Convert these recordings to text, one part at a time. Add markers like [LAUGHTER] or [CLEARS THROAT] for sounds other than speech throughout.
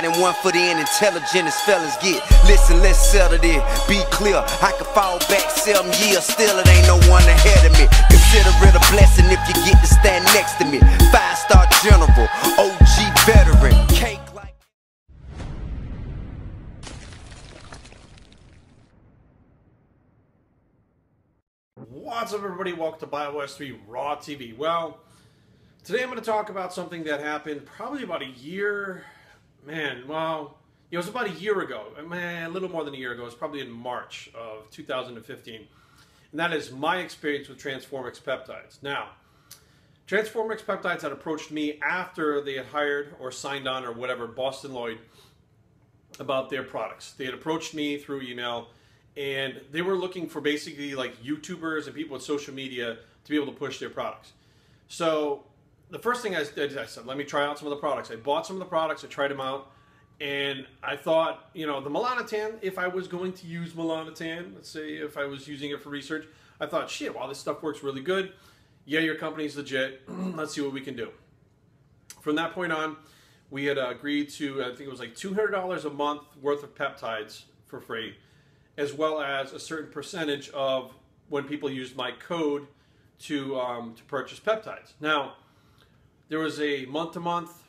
out and one for the intelligent as fellas get. Listen, let's settle this. Be clear, I can fall back seven years, still it ain't no one ahead of me. Consider it a blessing if you get to stand next to me. Five star general, OG veteran, cake. What's up, everybody? Welcome to Bios3 Raw TV. Well, today I'm going to talk about something that happened probably about a year. Man, well, it was about a year ago. A little more than a year ago. It was probably in March of 2015. And that is my experience with Transformix Peptides. Now, Transformix Peptides had approached me after they had hired or signed on or whatever Boston Loyd about their products. They had approached me through email and they were looking for basically like YouTubers and people with social media to be able to push their products. So the first thing I did, I said, let me try out some of the products. I bought some of the products, I tried them out, and I thought, you know, the Melanotan, if I was going to use Melanotan, let's say if I was using it for research, I thought, shit, wow, this stuff works really good. Yeah, your company's legit. [CLEARS THROAT] let's see what we can do. From that point on, we had agreed to, I think it was like $200 a month worth of peptides for free as well as a certain percentage of when people used my code to um, to purchase peptides. Now, there was a month to month.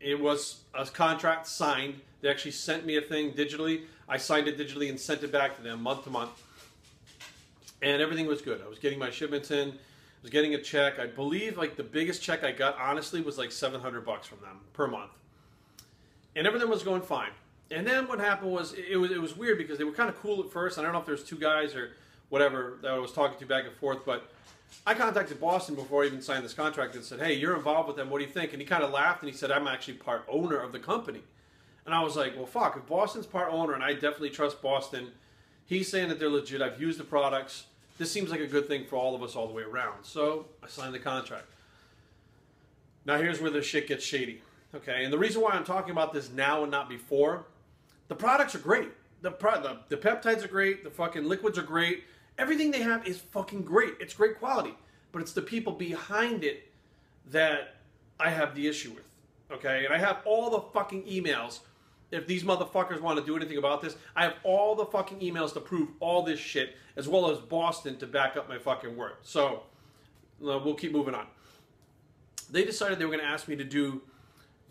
It was a contract signed. They actually sent me a thing digitally. I signed it digitally and sent it back to them month to month, and everything was good. I was getting my shipments in. I was getting a check. I believe like the biggest check I got honestly was like 700 bucks from them per month, and everything was going fine. And then what happened was it was it was weird because they were kind of cool at first. I don't know if there's two guys or whatever that I was talking to back and forth, but I contacted Boston before I even signed this contract and said, "Hey, you're involved with them. What do you think?" And he kind of laughed and he said, "I'm actually part owner of the company." And I was like, "Well, fuck. If Boston's part owner, and I definitely trust Boston, he's saying that they're legit. I've used the products. This seems like a good thing for all of us all the way around." So I signed the contract. Now here's where the shit gets shady. Okay, and the reason why I'm talking about this now and not before the products are great. The, pro- the, the peptides are great. The fucking liquids are great. Everything they have is fucking great. It's great quality. But it's the people behind it that I have the issue with. Okay? And I have all the fucking emails. If these motherfuckers want to do anything about this, I have all the fucking emails to prove all this shit, as well as Boston to back up my fucking word. So, uh, we'll keep moving on. They decided they were going to ask me to do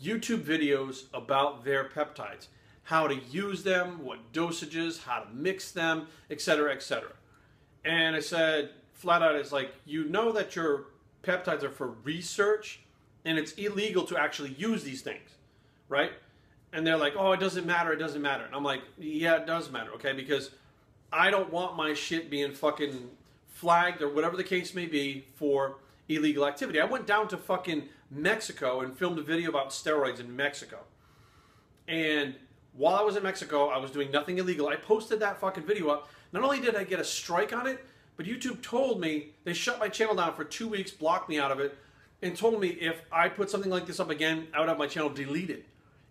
YouTube videos about their peptides how to use them, what dosages, how to mix them, etc., etc. And I said flat out, it's like, you know that your peptides are for research and it's illegal to actually use these things, right? And they're like, oh, it doesn't matter, it doesn't matter. And I'm like, yeah, it does matter, okay? Because I don't want my shit being fucking flagged or whatever the case may be for illegal activity. I went down to fucking Mexico and filmed a video about steroids in Mexico. And while I was in Mexico, I was doing nothing illegal. I posted that fucking video up. Not only did I get a strike on it, but YouTube told me they shut my channel down for two weeks, blocked me out of it, and told me if I put something like this up again, I would have my channel deleted.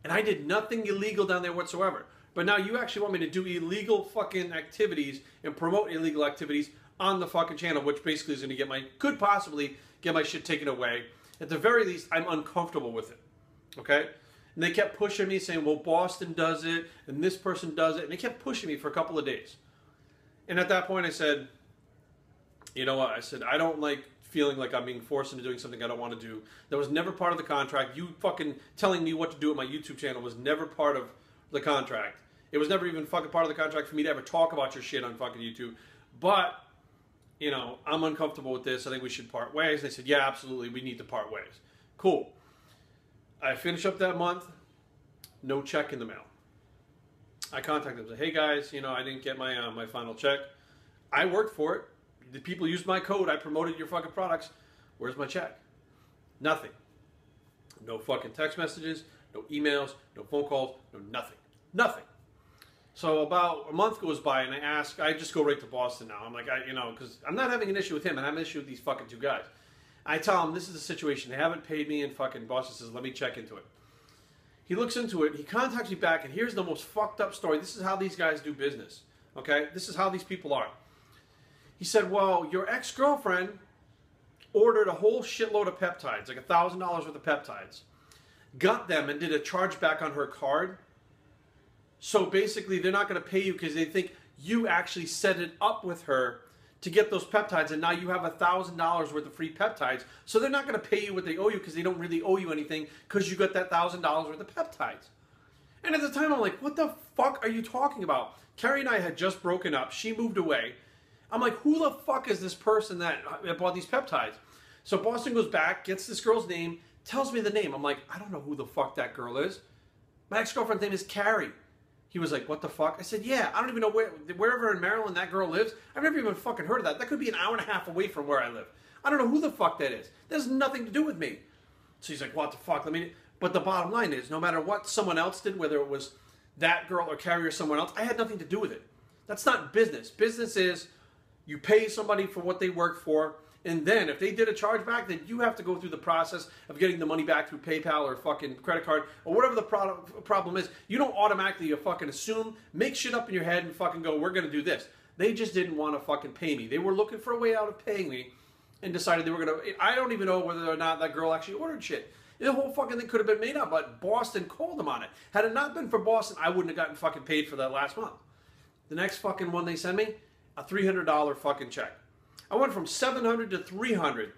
And I did nothing illegal down there whatsoever. But now you actually want me to do illegal fucking activities and promote illegal activities on the fucking channel, which basically is going to get my, could possibly get my shit taken away. At the very least, I'm uncomfortable with it. Okay? And they kept pushing me, saying, well, Boston does it, and this person does it. And they kept pushing me for a couple of days. And at that point, I said, you know what? I said, I don't like feeling like I'm being forced into doing something I don't want to do. That was never part of the contract. You fucking telling me what to do with my YouTube channel was never part of the contract. It was never even fucking part of the contract for me to ever talk about your shit on fucking YouTube. But, you know, I'm uncomfortable with this. I think we should part ways. They said, yeah, absolutely. We need to part ways. Cool. I finish up that month, no check in the mail. I contact them, say, hey guys, you know, I didn't get my uh, my final check. I worked for it. The people used my code. I promoted your fucking products. Where's my check? Nothing. No fucking text messages, no emails, no phone calls, no nothing. Nothing. So about a month goes by, and I ask. I just go right to Boston now. I'm like, I, you know, because I'm not having an issue with him, and I'm an issue with these fucking two guys. I tell him this is the situation. They haven't paid me, and fucking boss says, "Let me check into it." He looks into it. He contacts me back, and here's the most fucked up story. This is how these guys do business. Okay, this is how these people are. He said, "Well, your ex girlfriend ordered a whole shitload of peptides, like a thousand dollars worth of peptides, got them and did a chargeback on her card. So basically, they're not going to pay you because they think you actually set it up with her to get those peptides, and now you have a thousand dollars worth of free peptides. So they're not going to pay you what they owe you because they don't really owe you anything because you got that thousand dollars worth of peptides. And at the time, I'm like, what the fuck are you talking about? Carrie and I had just broken up. She moved away. I'm like, who the fuck is this person that uh, bought these peptides? So Boston goes back, gets this girl's name, tells me the name. I'm like, I don't know who the fuck that girl is. My ex girlfriend's name is Carrie. He was like, what the fuck? I said, yeah, I don't even know where, wherever in Maryland that girl lives. I've never even fucking heard of that. That could be an hour and a half away from where I live. I don't know who the fuck that is. That has nothing to do with me. So he's like, what the fuck? Let me. But the bottom line is, no matter what someone else did, whether it was that girl or Carrie or someone else, I had nothing to do with it. That's not business. Business is you pay somebody for what they work for, and then if they did a chargeback, then you have to go through the process of getting the money back through PayPal or fucking credit card or whatever the pro- problem is. You don't automatically fucking assume, make shit up in your head and fucking go, we're gonna do this. They just didn't want to fucking pay me. They were looking for a way out of paying me and decided they were gonna. I don't even know whether or not that girl actually ordered shit. The whole fucking thing could have been made up, but Boston called them on it. Had it not been for Boston, I wouldn't have gotten fucking paid for that last month. The next fucking one they send me, a $300 fucking check. I went from 700 to 300.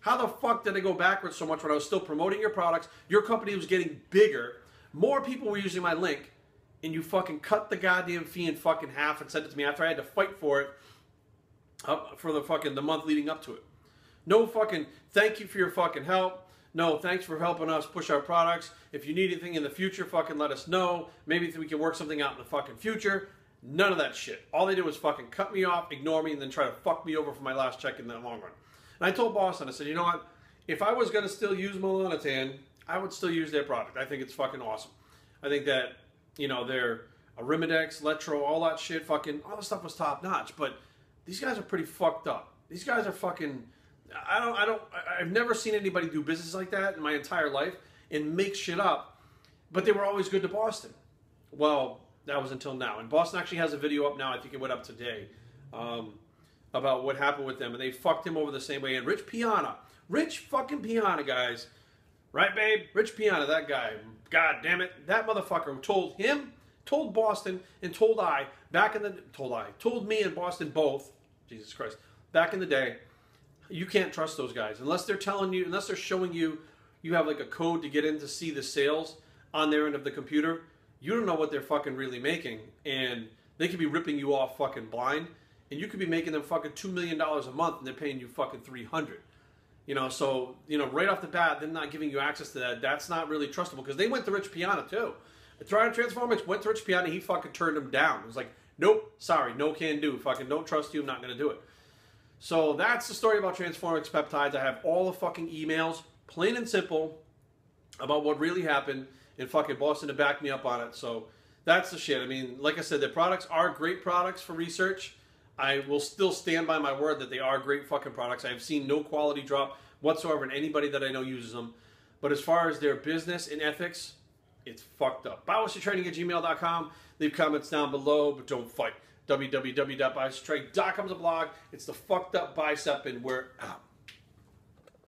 How the fuck did I go backwards so much when I was still promoting your products? Your company was getting bigger. More people were using my link, and you fucking cut the goddamn fee in fucking half and sent it to me after I had to fight for it up for the fucking the month leading up to it. No fucking thank you for your fucking help. No, thanks for helping us push our products. If you need anything in the future, fucking let us know. Maybe we can work something out in the fucking future. None of that shit. All they did was fucking cut me off, ignore me, and then try to fuck me over for my last check in the long run. And I told Boston, I said, you know what? If I was going to still use Melanotan, I would still use their product. I think it's fucking awesome. I think that, you know, their Arimidex, Letro, all that shit, fucking, all the stuff was top notch. But these guys are pretty fucked up. These guys are fucking I don't, I don't, I've never seen anybody do business like that in my entire life and make shit up. But they were always good to Boston. Well, that was until now. And Boston actually has a video up now. I think it went up today um, about what happened with them, and they fucked him over the same way. And Rich Piana, Rich fucking Piana, guys, right, babe? Rich Piana, that guy. God damn it, that motherfucker told him, told Boston, and told I back in the told I told me and Boston both. Jesus Christ, back in the day you can't trust those guys unless they're telling you, unless they're showing you, you have like a code to get in to see the sales on their end of the computer. You don't know what they're fucking really making, and they could be ripping you off fucking blind, and you could be making them fucking two million dollars a month, and they're paying you fucking three hundred. You know, so you know right off the bat, them not giving you access to that, that's not really trustable because they went to Rich Piana too. Trying to Transformix went to Rich Piana, he fucking turned them down. It was like, nope, sorry, no can do. Fucking don't trust you, I'm not gonna do it. So that's the story about Transformix peptides. I have all the fucking emails, plain and simple, about what really happened in fucking Boston to back me up on it. So that's the shit. I mean, like I said, the products are great products for research. I will still stand by my word that they are great fucking products. I have seen no quality drop whatsoever in anybody that I know uses them. But as far as their business and ethics, it's fucked up. Bios3training at gmail.com. Leave comments down below, but don't fight www.bicestrike.com is a blog. It's the fucked up bicep, and we're out.